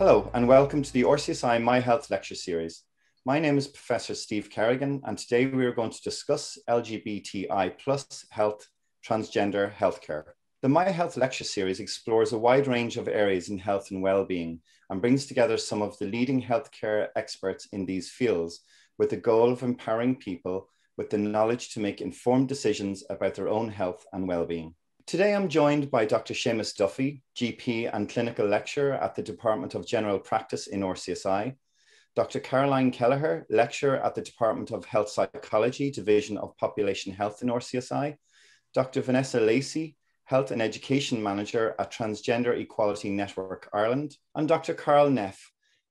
Hello, and welcome to the RCSI My Health Lecture Series. My name is Professor Steve Kerrigan, and today we are going to discuss LGBTI plus health, transgender healthcare. The My Health Lecture Series explores a wide range of areas in health and well-being and brings together some of the leading healthcare experts in these fields with the goal of empowering people with the knowledge to make informed decisions about their own health and well-being. Today, I'm joined by Dr. Seamus Duffy, GP and clinical lecturer at the Department of General Practice in RCSI, Dr. Caroline Kelleher, lecturer at the Department of Health Psychology, Division of Population Health in RCSI, Dr. Vanessa Lacey, Health and Education Manager at Transgender Equality Network Ireland, and Dr. Carl Neff,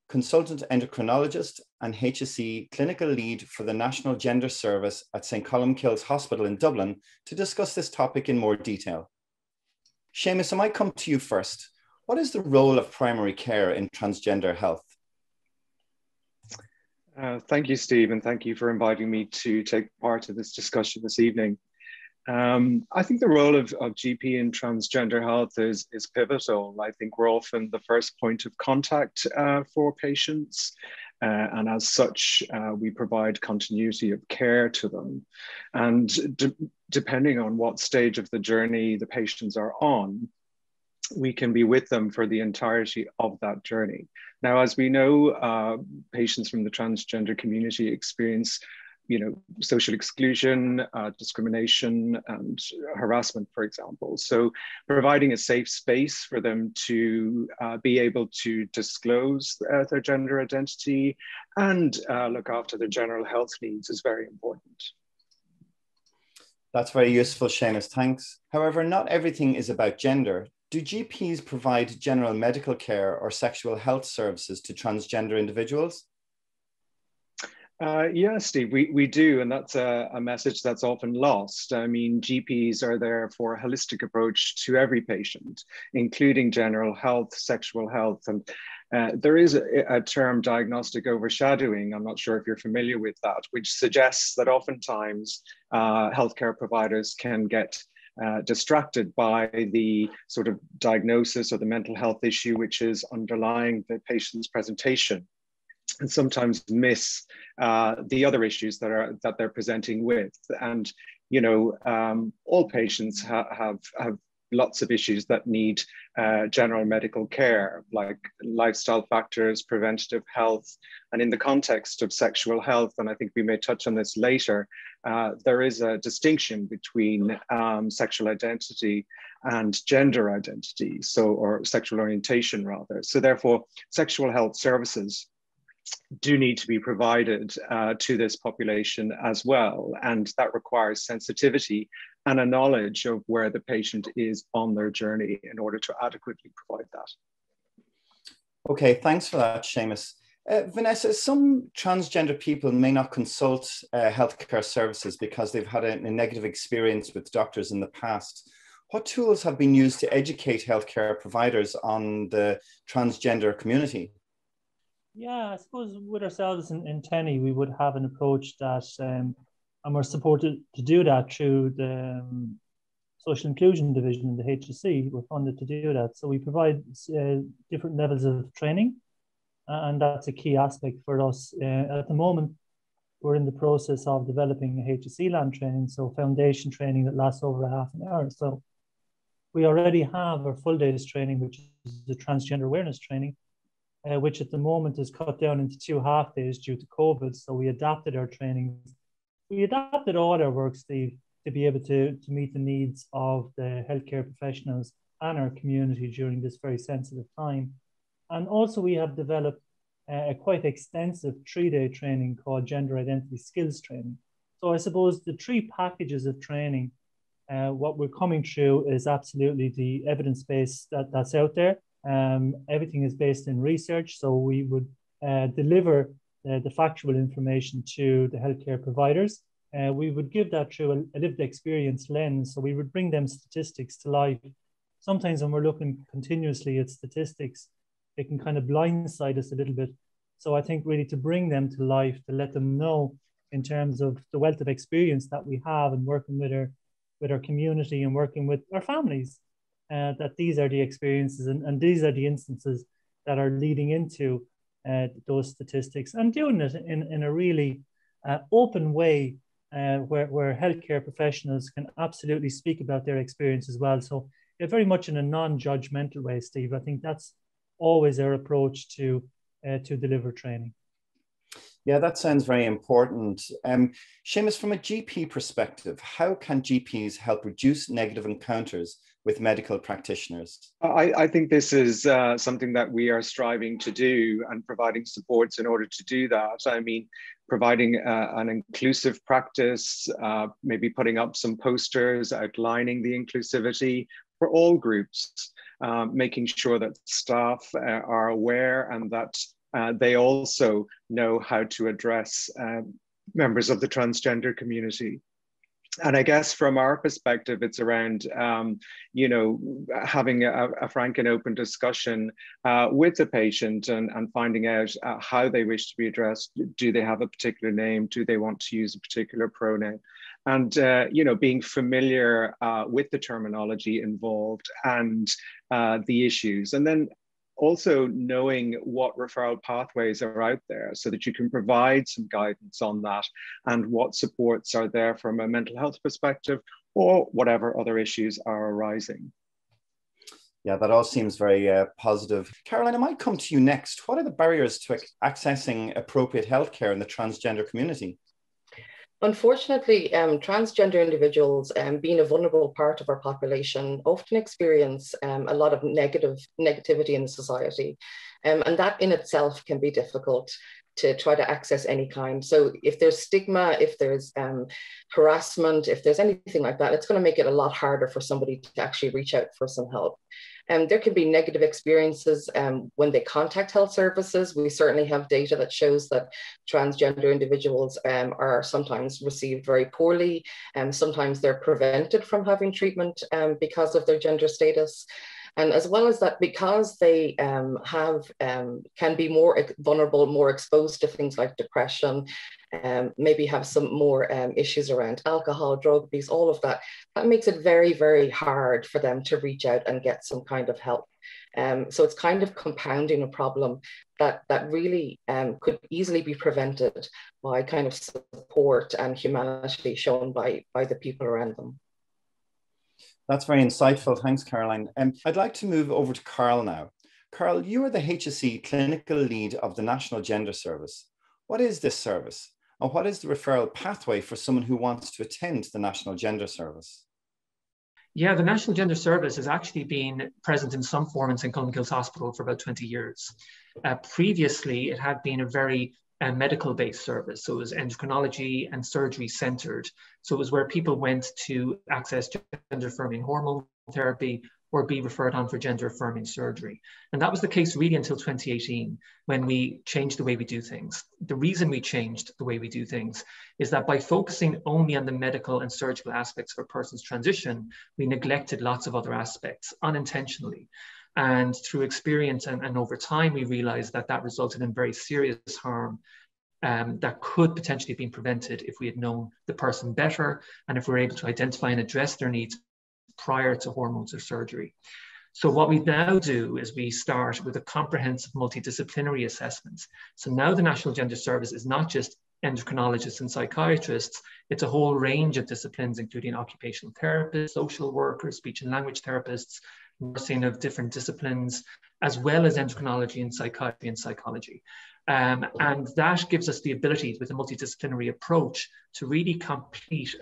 consultant endocrinologist and HSE clinical lead for the National Gender Service at St. Columcille's Hospital in Dublin to discuss this topic in more detail. Seamus, I might come to you first. What is the role of primary care in transgender health? Uh, thank you, Steve, and thank you for inviting me to take part in this discussion this evening. Um, I think the role of, of GP in transgender health is, is pivotal. I think we're often the first point of contact uh, for patients. Uh, and as such, uh, we provide continuity of care to them. And de depending on what stage of the journey the patients are on, we can be with them for the entirety of that journey. Now, as we know, uh, patients from the transgender community experience you know, social exclusion, uh, discrimination, and harassment, for example. So providing a safe space for them to uh, be able to disclose uh, their gender identity and uh, look after their general health needs is very important. That's very useful, Seamus. Thanks. However, not everything is about gender. Do GPs provide general medical care or sexual health services to transgender individuals? Uh, yeah, Steve, we, we do, and that's a, a, message that's often lost. I mean, GPs are there for a holistic approach to every patient, including general health, sexual health, and uh, there is a, a, term diagnostic overshadowing. I'm not sure if you're familiar with that, which suggests that oftentimes uh, healthcare providers can get uh, distracted by the sort of diagnosis or the mental health issue which is underlying the patient's presentation and sometimes miss uh, the other issues that are that they're presenting with. And you know, um, all patients ha have have lots of issues that need uh, general medical care, like lifestyle factors, preventative health, and in the context of sexual health, and I think we may touch on this later, uh, there is a distinction between um, sexual identity and gender identity, so or sexual orientation rather. So therefore, sexual health services do need to be provided uh, to this population as well. And that requires sensitivity and a knowledge of where the patient is on their journey in order to adequately provide that. Okay, thanks for that, Seamus. Uh, Vanessa, some transgender people may not consult uh, healthcare services because they've had a, a negative experience with doctors in the past. What tools have been used to educate healthcare providers on the transgender community? Yeah, I suppose with ourselves in, in TENI, we would have an approach that, um, and we're supported to do that through the um, social inclusion division in the HSE. We're funded to do that. So we provide uh, different levels of training, and that's a key aspect for us. Uh, at the moment, we're in the process of developing a HSeLanD training, so foundation training that lasts over a half an hour. So we already have our full days training, which is the transgender awareness training uh, which at the moment is cut down into two half days due to COVID. So we adapted our training. We adapted all our work, Steve, to be able to, to meet the needs of the healthcare professionals and our community during this very sensitive time. And also, we have developed a quite extensive three day training called Gender Identity Skills Training. So, I suppose the three packages of training, uh, what we're coming through is absolutely the evidence base that, that's out there um, everything is based in research, so we would uh, deliver uh, the factual information to the healthcare providers. Uh, we would give that through a, a, lived experience lens, so we would bring them statistics to life. Sometimes when we're looking continuously at statistics, it can kind of blindside us a little bit. So I think really to bring them to life, to let them know in terms of the wealth of experience that we have and working with our with our community and working with our families uh, that these are the experiences and, and these are the instances that are leading into uh, those statistics and doing it in, in a really uh, open way uh, where, where healthcare professionals can absolutely speak about their experience as well. So yeah, very much in a non-judgmental way, Steve. I think that's always our approach to uh, to deliver training. Yeah, that sounds very important. Um, Seamus, from a GP perspective, how can GPs help reduce negative encounters with medical practitioners? I, I think this is uh, something that we are striving to do and providing supports in order to do that. I mean, providing uh, an inclusive practice, uh, maybe putting up some posters outlining the inclusivity for all groups, um, making sure that staff uh, are aware and that uh, they also know how to address um, members of the transgender community. And I guess from our perspective, it's around, um, you know, having a, a, frank and open discussion uh, with the patient and, and finding out uh, how they wish to be addressed. Do they have a particular name? Do they want to use a particular pronoun? And, uh, you know, being familiar uh, with the terminology involved and uh, the issues. And then also knowing what referral pathways are out there so that you can provide some guidance on that and what supports are there from a mental health perspective or whatever other issues are arising. Yeah, that all seems very uh, positive. Caroline, I might come to you next. What are the barriers to accessing appropriate healthcare in the transgender community? Unfortunately, um, transgender individuals, um, being a vulnerable part of our population, often experience um, a lot of negative negativity in society, um, and that in itself can be difficult to try to access any kind. So if there's stigma, if there's um, harassment, if there's anything like that, it's going to make it a lot harder for somebody to actually reach out for some help. Um, there can be negative experiences um, when they contact health services. We certainly have data that shows that transgender individuals um, are sometimes received very poorly, and sometimes they're prevented from having treatment um, because of their gender status. And as well as that, because they um, have um, can be more vulnerable, more exposed to things like depression, um, maybe have some more um, issues around alcohol, drug abuse, all of that, that makes it very, very hard for them to reach out and get some kind of help. Um, so it's kind of compounding a problem that, that really um, could easily be prevented by kind of support and humanity shown by, by the people around them. That's very insightful. Thanks, Caroline. Um, I'd like to move over to Carl now. Carl, you are the HSE clinical lead of the National Gender Service. What is this service? And what is the referral pathway for someone who wants to attend the National Gender Service? Yeah, the National Gender Service has actually been present in some form in St. Columcille's Hospital for about 20 years. Uh, previously, it had been a very uh, medical based service. So it was endocrinology and surgery centered. So it was where people went to access gender affirming hormone therapy or be referred on for gender affirming surgery. And that was the case really until 2018 when we changed the way we do things. The reason we changed the way we do things is that by focusing only on the medical and surgical aspects of a person's transition, we neglected lots of other aspects unintentionally. And through experience and, and over time, we realized that that resulted in very serious harm um, that could potentially have been prevented if we had known the person better and if we were able to identify and address their needs prior to hormones or surgery. So what we now do is we start with a comprehensive multidisciplinary assessment. So now the National Gender Service is not just endocrinologists and psychiatrists, it's a whole range of disciplines, including occupational therapists, social workers, speech and language therapists, nursing of different disciplines, as well as endocrinology and psychiatry and psychology. Um, and that gives us the ability with a multidisciplinary approach to really complete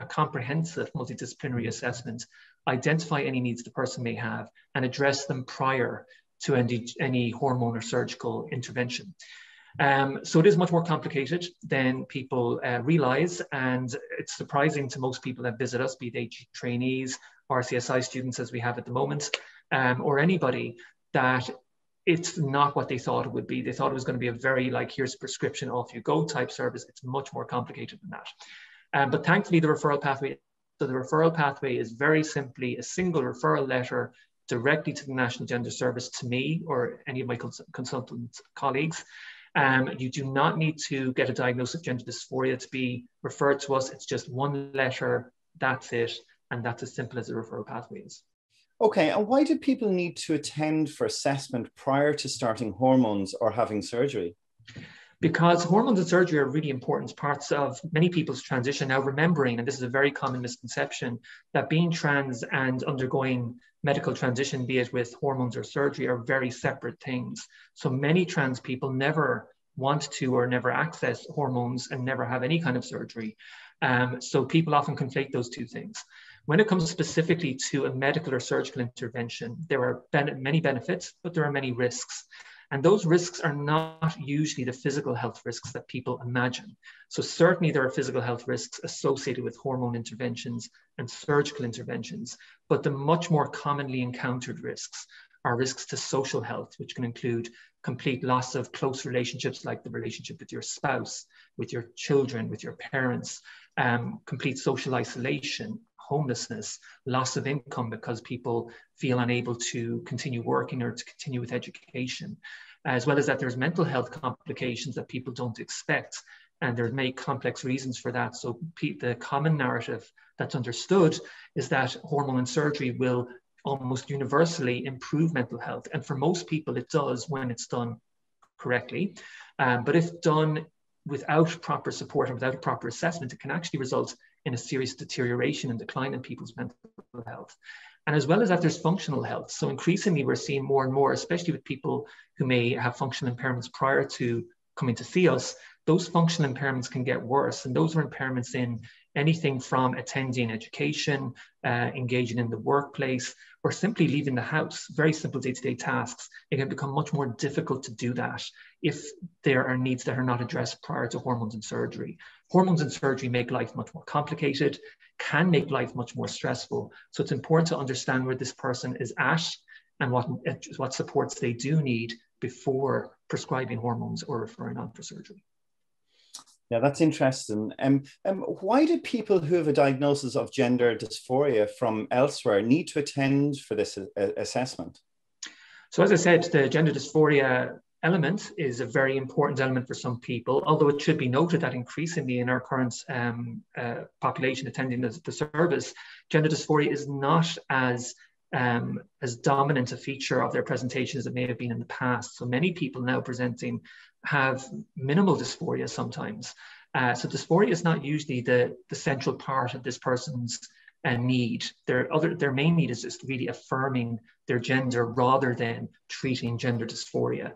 a comprehensive multidisciplinary assessment, identify any needs the person may have, and address them prior to any, any hormone or surgical intervention. Um, so it is much more complicated than people uh, realize, and it's surprising to most people that visit us, be they trainees, RCSI students as we have at the moment, um, or anybody, that it's not what they thought it would be. They thought it was going to be a very like here's a prescription, off you go type service. It's much more complicated than that. Um, but thankfully, the referral pathway. So the referral pathway is very simply a single referral letter directly to the National Gender Service to me or any of my cons consultant colleagues. Um, you do not need to get a diagnosis of gender dysphoria to be referred to us. It's just one letter, that's it, and that's as simple as the referral pathway is. Okay, and why do people need to attend for assessment prior to starting hormones or having surgery? Because hormones and surgery are really important parts of many people's transition. Now, remembering, and this is a very common misconception, that being trans and undergoing medical transition, be it with hormones or surgery, are very separate things. So many trans people never want to or never access hormones and never have any kind of surgery. Um, so people often conflate those two things. When it comes specifically to a medical or surgical intervention, there are ben many benefits, but there are many risks. And those risks are not usually the physical health risks that people imagine. So certainly there are physical health risks associated with hormone interventions and surgical interventions, but the much more commonly encountered risks are risks to social health, which can include complete loss of close relationships like the relationship with your spouse, with your children, with your parents, um, complete social isolation, homelessness, loss of income because people feel unable to continue working or to continue with education, as well as that there's mental health complications that people don't expect. And there's many complex reasons for that. So the common narrative that's understood is that hormone and surgery will almost universally improve mental health. And for most people, it does when it's done correctly. Um, but if done without proper support and without a proper assessment, it can actually result in a serious deterioration and decline in people's mental health. And as well as that, there's functional health. So increasingly, we're seeing more and more, especially with people who may have functional impairments prior to coming to see us, those functional impairments can get worse. And those are impairments in anything from attending education, uh, engaging in the workplace, or simply leaving the house, very simple day to day tasks. It can become much more difficult to do that if there are needs that are not addressed prior to hormones and surgery. Hormones and surgery make life much more complicated, can make life much more stressful. So it's important to understand where this person is at and what, what supports they do need before prescribing hormones or referring on for surgery. Yeah, that's interesting. Um, um, why do people who have a diagnosis of gender dysphoria from elsewhere need to attend for this uh, assessment? So, as I said, the gender dysphoria element is a very important element for some people, although it should be noted that increasingly in our current um, uh, population attending the, the, service, gender dysphoria is not as um, as dominant a feature of their presentation as it may have been in the past. So many people now presenting have minimal dysphoria sometimes. Uh, so dysphoria is not usually the, the central part of this person's uh, need. Their other their main need is just really affirming their gender rather than treating gender dysphoria.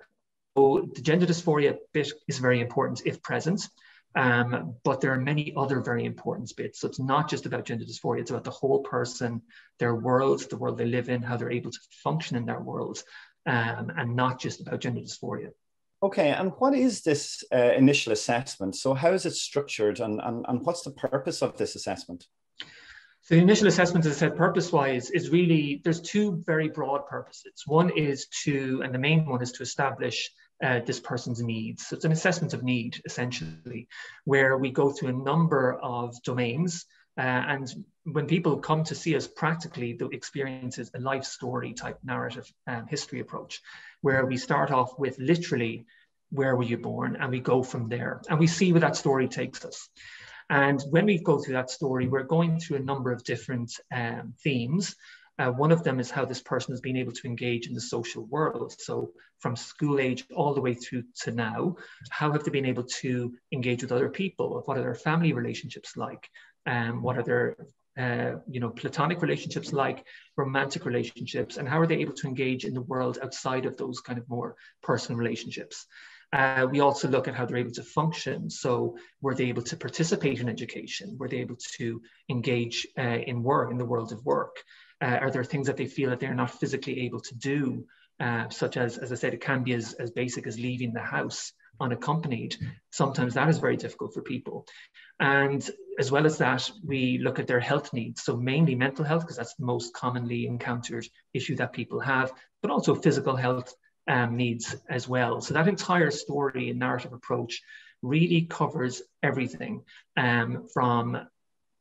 So the gender dysphoria bit is very important if present. Um, but there are many other very important bits. So it's not just about gender dysphoria, it's about the whole person, their world, the world they live in, how they're able to function in their world, um, and not just about gender dysphoria. Okay, and what is this uh, initial assessment? So, how is it structured, and, and, and what's the purpose of this assessment? So, the initial assessment, as I said, purpose wise, is really there's two very broad purposes. One is to, and the main one is to establish uh, this person's needs. So it's an assessment of need, essentially, where we go through a number of domains. Uh, and when people come to see us practically, the experience is a life story type narrative um, history approach, where we start off with literally, where were you born? And we go from there. And we see where that story takes us. And when we go through that story, we're going through a number of different um, themes. Uh, one of them is how this person has been able to engage in the social world. So, from school age all the way through to now, how have they been able to engage with other people? What are their family relationships like? Um, what are their uh, you know, platonic relationships like romantic relationships, and how are they able to engage in the world outside of those kind of more personal relationships? Uh, we also look at how they're able to function. So, were they able to participate in education? Were they able to engage uh, in work, in the world of work? Uh, are there things that they feel that they're not physically able to do, uh, such as, as I said, it can be as, as basic as leaving the house unaccompanied. Sometimes that is very difficult for people. And as well as that, we look at their health needs. So mainly mental health, because that's the most commonly encountered issue that people have, but also physical health um, needs as well. So that entire story and narrative approach really covers everything um, from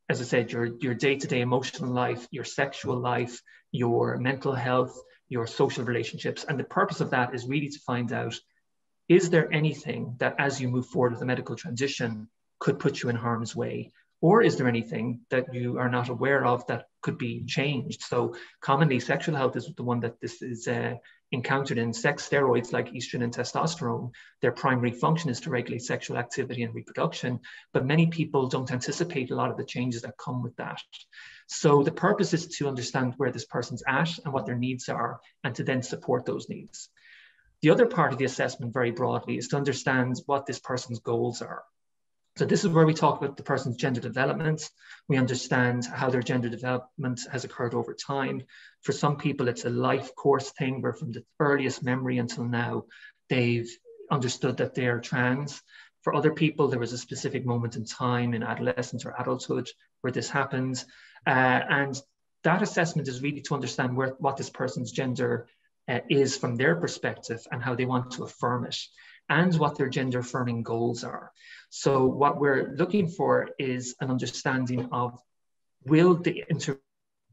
as I said, your, your day-to-day emotional life, your sexual life, your mental health, your social relationships. And the purpose of that is really to find out, is there anything that as you move forward with the medical transition could put you in harm's way? Or is there anything that you are not aware of that could be changed. So commonly sexual health is the one that this is uh, encountered in sex steroids like estrogen and testosterone. Their primary function is to regulate sexual activity and reproduction, but many people don't anticipate a lot of the changes that come with that. So the purpose is to understand where this person's at and what their needs are, and to then support those needs. The other part of the assessment, very broadly, is to understand what this person's goals are. So this is where we talk about the person's gender development. We understand how their gender development has occurred over time. For some people, it's a life course thing where from the earliest memory until now, they've understood that they're trans. For other people, there was a specific moment in time in adolescence or adulthood where this happens. Uh, and that assessment is really to understand where, what this person's gender uh, is from their perspective and how they want to affirm it and what their gender affirming goals are. So what we're looking for is an understanding of will the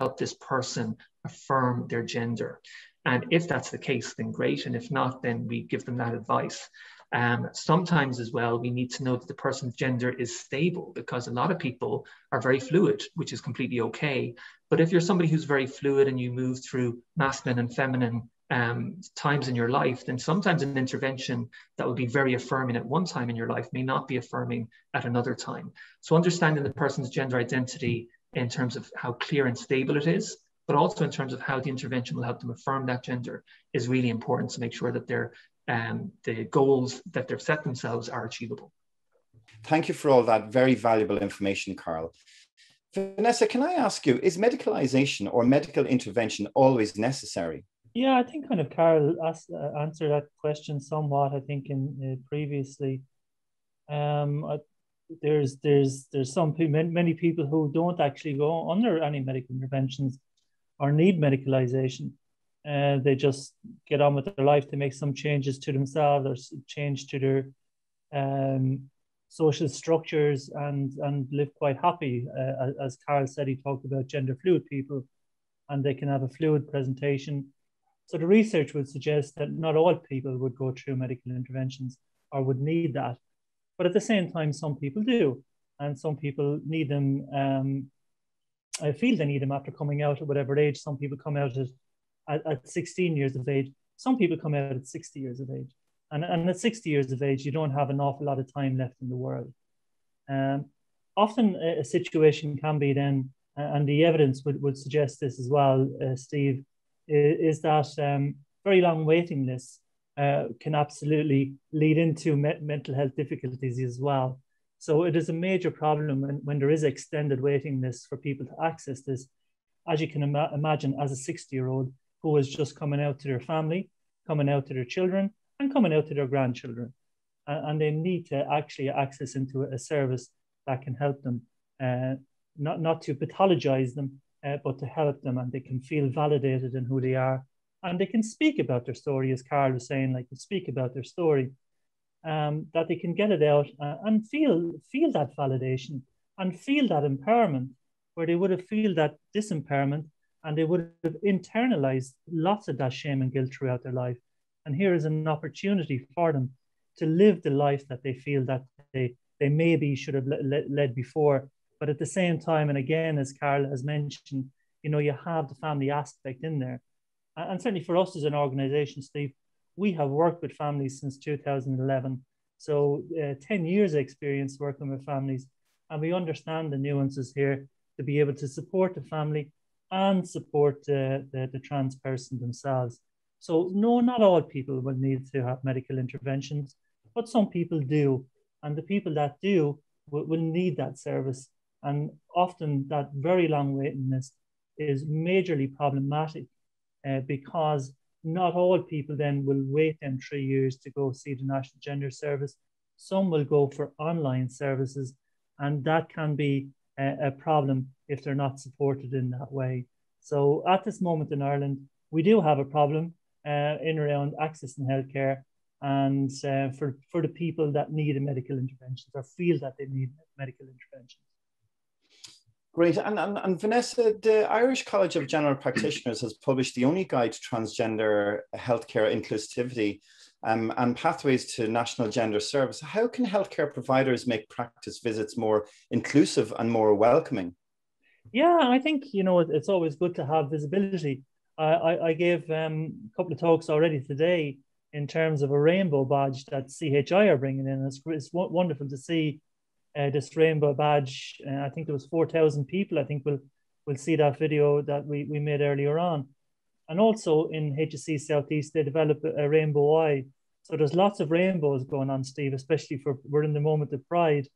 help this person affirm their gender? And if that's the case, then great. And if not, then we give them that advice. Um, sometimes as well, we need to know that the person's gender is stable because a lot of people are very fluid, which is completely okay. But if you're somebody who's very fluid and you move through masculine and feminine um, times in your life, then sometimes an intervention that would be very affirming at one time in your life may not be affirming at another time. So understanding the person's gender identity in terms of how clear and stable it is, but also in terms of how the intervention will help them affirm that gender is really important to make sure that their um, the goals that they've set themselves are achievable. Thank you for all that very valuable information, Carl. Vanessa, can I ask you, is medicalization or medical intervention always necessary? Yeah, I think kind of Carl asked, uh, answered that question somewhat. I think in uh, previously, um, I, there's there's there's some many people who don't actually go under any medical interventions or need medicalization. Uh, they just get on with their life. They make some changes to themselves or change to their um, social structures and and live quite happy. Uh, as Carl said, he talked about gender fluid people, and they can have a fluid presentation so the research would suggest that not all people would go through medical interventions or would need that. But at the same time, some people do. And some people need them, um, I feel they need them after coming out at whatever age. Some people come out at, at, at 16 years of age. Some people come out at 60 years of age. And, and at 60 years of age, you don't have an awful lot of time left in the world. Um, often a, a, situation can be then, and the evidence would, would suggest this as well, uh, Steve, is, that um, very long waiting lists uh, can absolutely lead into me mental health difficulties as well. So it is a major problem when, when there is extended waiting lists for people to access this. As you can Im imagine, as a 60 year old who is just coming out to their family, coming out to their children, and coming out to their grandchildren. And, and they need to actually access into a service that can help them, uh, not, not to pathologize them, uh, but to help them and they can feel validated in who they are. And they can speak about their story as carl was saying like to speak about their story um, that they can get it out uh, and feel feel that validation and feel that empowerment where they would have feel that disempowerment and they would have internalized lots of that shame and guilt throughout their life. And here is an opportunity for them to live the life that they feel that they they maybe should have led, led before but at the same time, and again, as Carl has mentioned, you know, you have the family aspect in there. And certainly for us as an organization, Steve, we have worked with families since 2011. So uh, 10 years experience working with families. And we understand the nuances here to be able to support the family and support uh, the, the trans person themselves. So no, not all people will need to have medical interventions, but some people do. And the people that do will, will need that service and often that very long waiting list is majorly problematic uh, because not all people then will wait then three years to go see the National Gender Service. Some will go for online services, and that can be a, a problem if they're not supported in that way. So at this moment in Ireland, we do have a problem uh, in around access in healthcare and uh, for, for the people that need a medical intervention or feel that they need medical intervention. Great. And, and, and, Vanessa, the Irish College of General Practitioners has published the only guide to transgender healthcare inclusivity um, and pathways to national gender service. How can healthcare providers make practice visits more inclusive and more welcoming? Yeah, I think you know it's always good to have visibility. I, I, I gave um, a couple of talks already today in terms of a rainbow badge that CHI are bringing in. It's, it's wonderful to see uh, this rainbow badge. Uh, I think there was 4,000 people. I think we'll, we'll see that video that we, we made earlier on. And also in HSE Southeast, they developed a rainbow eye. So there's lots of rainbows going on, Steve, especially for we're in the moment of pride.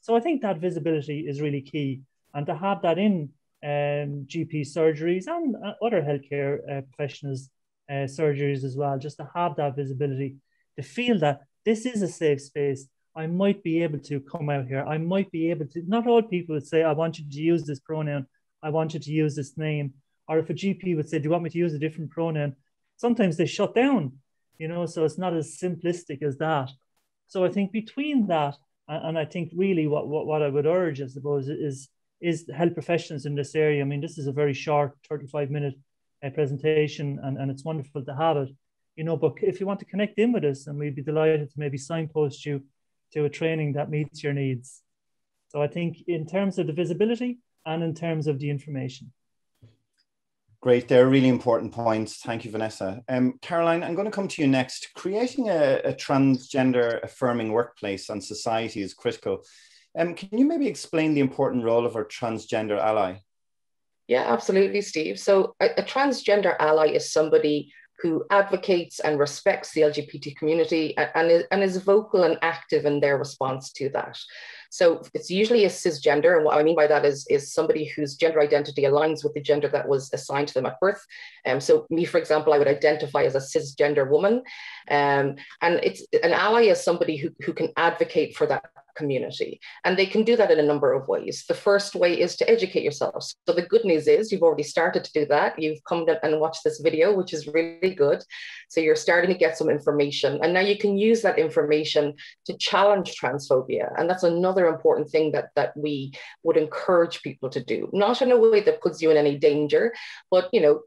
So I think that visibility is really key. And to have that in um, GP surgeries and uh, other healthcare uh, professionals uh, surgeries as well, just to have that visibility, to feel that this is a safe space. I might be able to come out here. I might be able to. Not all people would say, I want you to use this pronoun. I want you to use this name. Or if a GP would say, Do you want me to use a different pronoun? Sometimes they shut down, you know, so it's not as simplistic as that. So I think between that, and I think really what, what, what I would urge, I suppose, is is health professionals in this area. I mean, this is a very short 35 minute uh, presentation and, and it's wonderful to have it, you know, but if you want to connect in with us and we'd be delighted to maybe signpost you to a training that meets your needs. So I think in terms of the visibility and in terms of the information. Great, they're really important points. Thank you, Vanessa. Um, Caroline, I'm going to come to you next. Creating a, a transgender affirming workplace and society is critical. Um, can you maybe explain the important role of our transgender ally? Yeah, absolutely, Steve. So, a, a transgender ally is somebody who advocates and respects the LGBT community and, and, is, vocal and active in their response to that. So it's usually a cisgender. And what I mean by that is, is somebody whose gender identity aligns with the gender that was assigned to them at birth. Um, so me, for example, I would identify as a cisgender woman. Um, and it's an ally is somebody who, who can advocate for that community. And they can do that in a number of ways. The first way is to educate yourselves. So the good news is you've already started to do that. You've come and watched this video, which is really good. So you're starting to get some information. And now you can use that information to challenge transphobia. And that's another important thing that, that we would encourage people to do. Not in a way that puts you in any danger, but you know,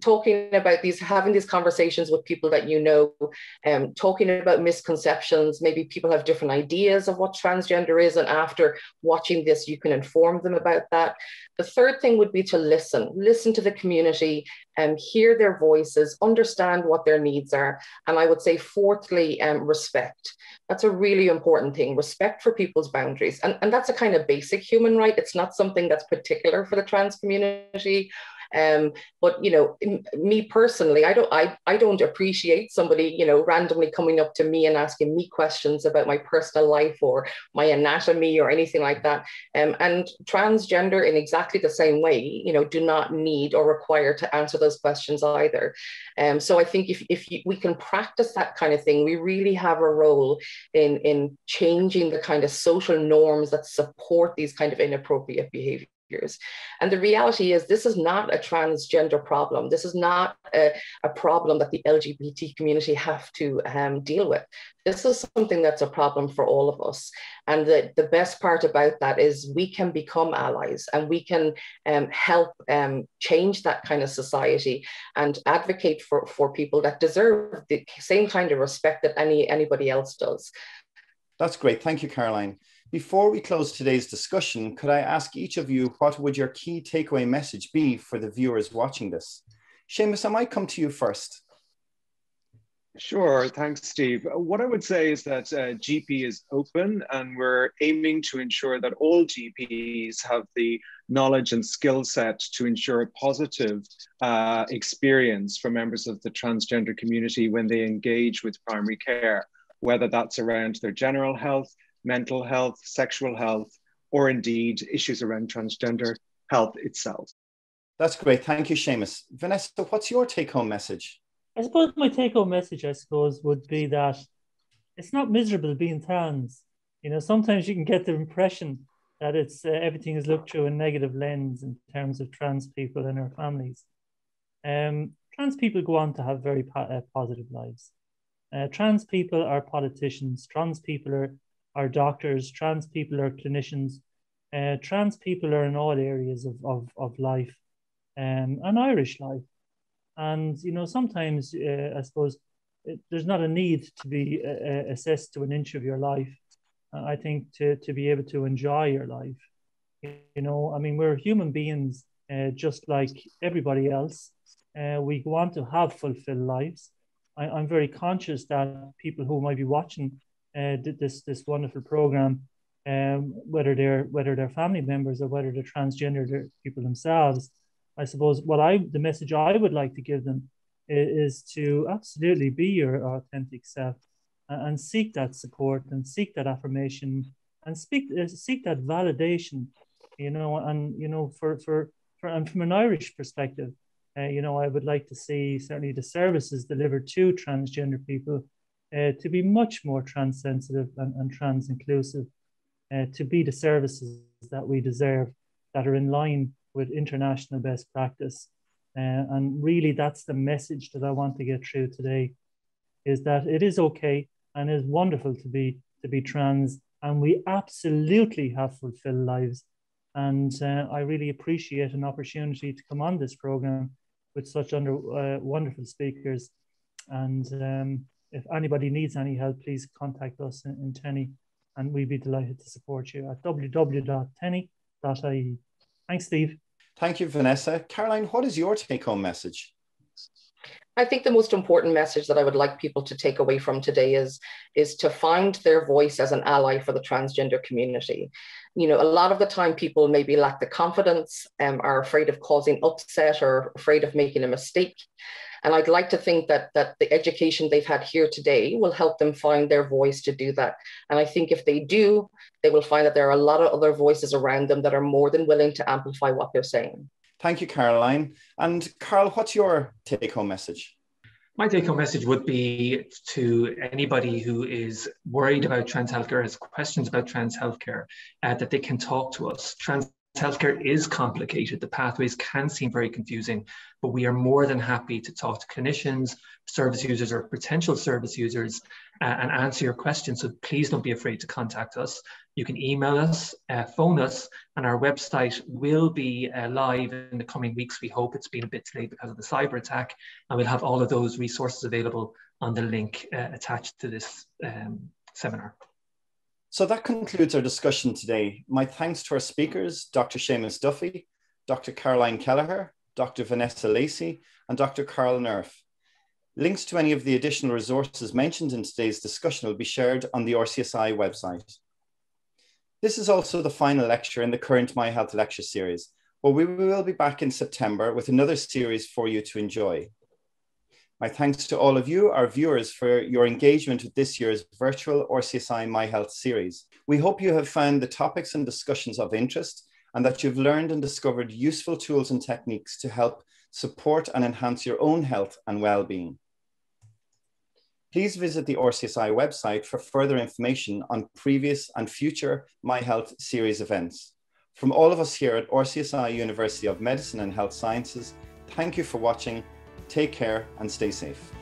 talking about these having these conversations with people that you know um, talking about misconceptions maybe people have different ideas of what transgender is and after watching this you can inform them about that. The third thing would be to listen listen to the community and um, hear their voices understand what their needs are and i would say fourthly um, respect. That's a really important thing respect for people's boundaries and, and that's a kind of basic human right. It's not something that's particular for the trans community um, but you know, me personally, I don't I, I don't appreciate somebody, you know, randomly coming up to me and asking me questions about my personal life or my anatomy or anything like that. Um, and transgender in exactly the same way, you know, do not need or require to answer those questions either. Um, so I think if, if you, we can practice that kind of thing, we really have a role in, in changing the kind of social norms that support these kind of inappropriate behaviors years. And the reality is, this is not a transgender problem. This is not a, a problem that the LGBT community have to um, deal with. This is something that's a problem for all of us. And the, the best part about that is we can become allies and we can um, help um, change that kind of society and advocate for, for people that deserve the same kind of respect that any anybody else does. That's great. Thank you, Caroline. Before we close today's discussion, could I ask each of you what would your key takeaway message be for the viewers watching this? Seamus, I might come to you first. Sure, thanks, Steve. What I would say is that uh, GP is open and we're aiming to ensure that all GPs have the knowledge and skill set to ensure a positive uh, experience for members of the transgender community when they engage with primary care, whether that's around their general health, mental health, sexual health, or indeed issues around transgender health itself. That's great. Thank you, Seamus. Vanessa, what's your take home message? I suppose my take home message, I suppose, would be that it's not miserable being trans. You know, sometimes you can get the impression that it's uh, everything is looked through a negative lens in terms of trans people and their families. Um, trans people go on to have very po- uh, positive lives. Uh, trans people are politicians. Trans people are are doctors, trans people are clinicians, uh, trans people are in all areas of, of, of life, um, and Irish life. And, you know, sometimes uh, I suppose it, there's not a need to be uh, uh assessed to an inch of your life. I think to, to be able to enjoy your life, You know, I mean, we're human beings uh, just like everybody else. Uh, we want to have fulfilled lives. I, am very conscious that people who might be watching uh, this this wonderful program, um, whether they're whether they're family members or whether they're transgender people themselves, I suppose what I the message I would like to give them is, is to absolutely be your authentic self and, and seek that support and seek that affirmation and speak uh, seek that validation, you know, and you know for for for and from an Irish perspective, uh, you know, I would like to see certainly the services delivered to transgender people uh, to be much more trans sensitive and, and trans inclusive, uh, to be the services that we deserve that are in line with international best practice. Uh, and really, that's the message that I want to get through today is that it is okay and it is wonderful to be to be trans and we absolutely have fulfilled lives and uh, I really appreciate an opportunity to come on this program with such under, uh, wonderful speakers. And um, if anybody needs any help, please contact us in, in TENI and we'd be delighted to support you at www.teni.ie. Thanks, Steve. Thank you, Vanessa. Caroline, what is your take home message? I think the most important message that I would like people to take away from today is, is to find their voice as an ally for the transgender community. You know, a lot of the time people maybe lack the confidence, um, are afraid of causing upset or afraid of making a mistake. And I'd like to think that, that the education they've had here today will help them find their voice to do that. And I think if they do, they will find that there are a lot of other voices around them that are more than willing to amplify what they're saying. Thank you, Caroline. And Carl, what's your take home message? My take home message would be to anybody who is worried about trans healthcare, has questions about trans healthcare, uh, that they can talk to us. Trans healthcare is complicated. The pathways can seem very confusing, but we are more than happy to talk to clinicians, service users, or potential service users uh, and answer your questions. So please don't be afraid to contact us. You can email us, uh, phone us, and our website will be uh, live in the coming weeks. We hope it's been a bit delayed because of the cyber attack, and we'll have all of those resources available on the link uh, attached to this um, seminar. So that concludes our discussion today. My thanks to our speakers, Dr. Seamus Duffy, Dr. Caroline Kelleher, Dr. Vanessa Lacey, and Dr. Carl Neff. Links to any of the additional resources mentioned in today's discussion will be shared on the RCSI website. This is also the final lecture in the current My Health lecture series, but we will be back in September with another series for you to enjoy. My thanks to all of you, our viewers, for your engagement with this year's virtual RCSI My Health series. We hope you have found the topics and discussions of interest and that you've learned and discovered useful tools and techniques to help support and enhance your own health and well-being. Please visit the RCSI website for further information on previous and future My Health series events. From all of us here at RCSI University of Medicine and Health Sciences, thank you for watching, take care and stay safe.